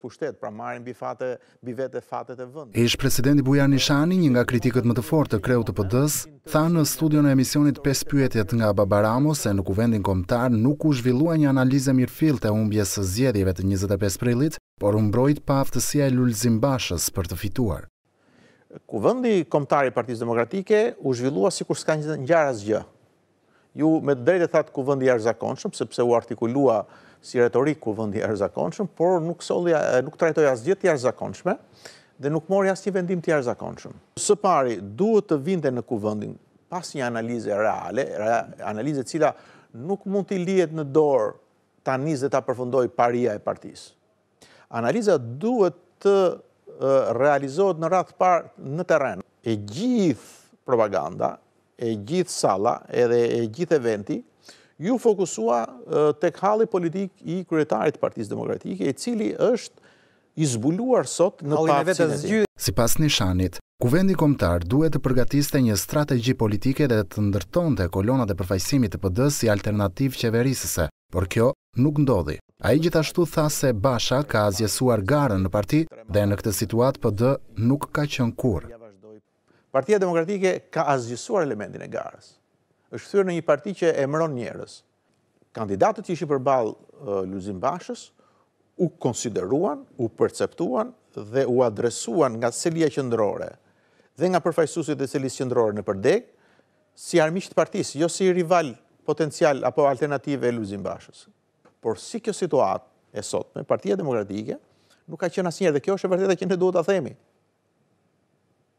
pushtet, pra marrin mbi fate, mbi vete fatet e vëndit. Ish-presidenti Bujar Nishani, një nga kritikët më të fortë të kreut të PD-së, tha në studion e emisionit Pesë pyetjet nga Babaramo se në Kuvendin Kombëtar nuk u zhvillua një analizë e mirëfilltë e humbjes së zgjedhjeve të njëzet e pesë prillit, por u mbrojt paaftësia e Lulzim Bashës për të fituar. Kuvendi Kombëtar i Partisë Demokratike u zhvillua sikur s'ka ngjarë asgjë. Ju me të drejtë e thatë kuvendi i jashtëzakonshëm, sepse u artikulua si retorikë kuvendi i jashtëzakonshëm, por nuk solli nuk trajtoi asgjë të jashtëzakonshme dhe nuk mori asnjë vendim të jashtëzakonshëm. Së pari, duhet të vinte në kuvendin pas një analize reale, analize e cila nuk mund t'i lihet në dorë ta nisë dhe ta përfundojë paria e partisë. Analiza duhet të realizohet në radhë të parë në terren. E gjithë propaganda, e gjithë salla, edhe e gjithë eventi, iu fokusua tek halli politik i kryetarit të Partisë Demokratike, i cili është i zbuluar sot në paaftësinë e tij. Sipas Nishanit, Kuvendi Kombëtar duhet të përgatiste një strategji politike dhe të ndërtonte kolonat e përfaqësimit të PD si alternativë qeverisëse. por kjo nuk ndodhi. Ai gjithashtu tha se Basha ka asgjësuar garën në parti dhe në këtë situatë PD nuk ka qenë kurrë. Partia Demokratike ka asgjësuar elementin e garës. Është kthyer në një parti që emëron njerëz. Kandidatët që ishin përballë Lulzim Bashës u konsideruan, u perceptuan dhe u adresuan nga selia qendrore dhe nga përfaqësuesit e selisë qendrore nëpër degë si armiq të partisë, jo si rival potencial apo alternativë e Lulzim Bashës. Por si kjo situatë e sotme, Partia Demokratike nuk ka qenë asnjëherë dhe kjo është e vërteta që ne duhet ta themi.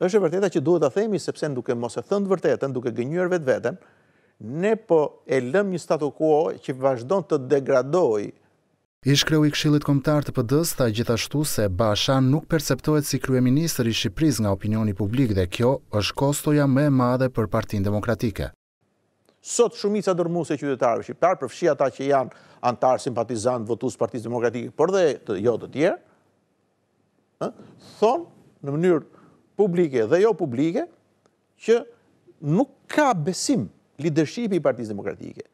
Është e vërteta që duhet ta themi sepse duke mos e thënë të vërtetën, duke gënjyer vetveten, ne po e lëmë një statu quo që vazhdon të degradojë Ish-kreu i Këshillit Kombëtar të PD-së tha gjithashtu se Basha nuk perceptohet si kryeministër i Shqipërisë nga opinioni publik dhe kjo është kostoja më e madhe për Partinë Demokratike. Sot shumica dërrmuese e qytetarëve shqiptarë, përfshi ata që janë anëtarë, simpatizantë, votues të Partisë Demokratike, por dhe të jo të tjerë, thonë në mënyrë publike dhe jo publike që nuk ka besim lidershipi i Partisë Demokratike.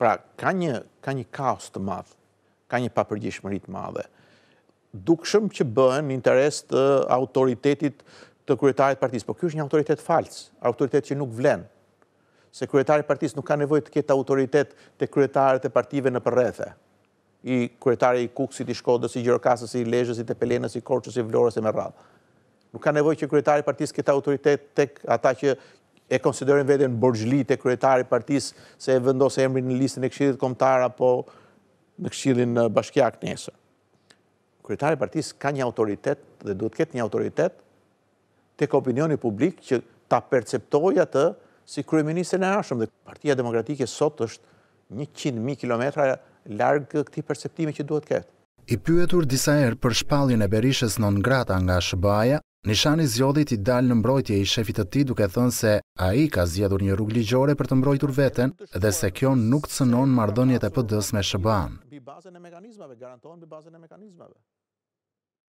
Pra, ka një ka një kaos të madh, ka një papërgjegjshmëri të madhe. Dukshëm që bëhen interes të autoritetit të kryetarit të partisë, por ky është një autoritet fals, autoritet që nuk vlen. Se kryetari i partisë nuk ka nevojë të ketë autoritet te kryetarët e partive nëpër rrethe. kryetari i Kukësit, i Shkodrës, i Gjirokastrës, i Lezhës, i Tepelenës, i Korçës, i Vlorës e me radhë. Nuk ka nevojë që kryetari i partisë të ketë autoritet tek ata që e konsiderojnë veten borxhli tek kryetari i partisë se e vendosi emrin në listën e Këshillit Kombëtar apo në Këshillin Bashkiak nesër. Kryetari i partisë ka një autoritet dhe duhet të ketë një autoritet tek opinioni publik që ta perceptojë atë si kryeministrin e ardhshëm dhe Partia Demokratike sot është njëqind mijë kilometra larg këtij perceptimi që duhet të ketë. I pyetur disa herë për shpalljen e Berishës non grata nga SHBA-ja, Nishani zgjodhi t'i dalë në mbrojtje ish-shefit të tij duke thënë se ai ka zgjedhur një rrugë ligjore për të mbrojtur veten dhe se kjo nuk cënon marrëdhëniet e PD-së me SHBA-në.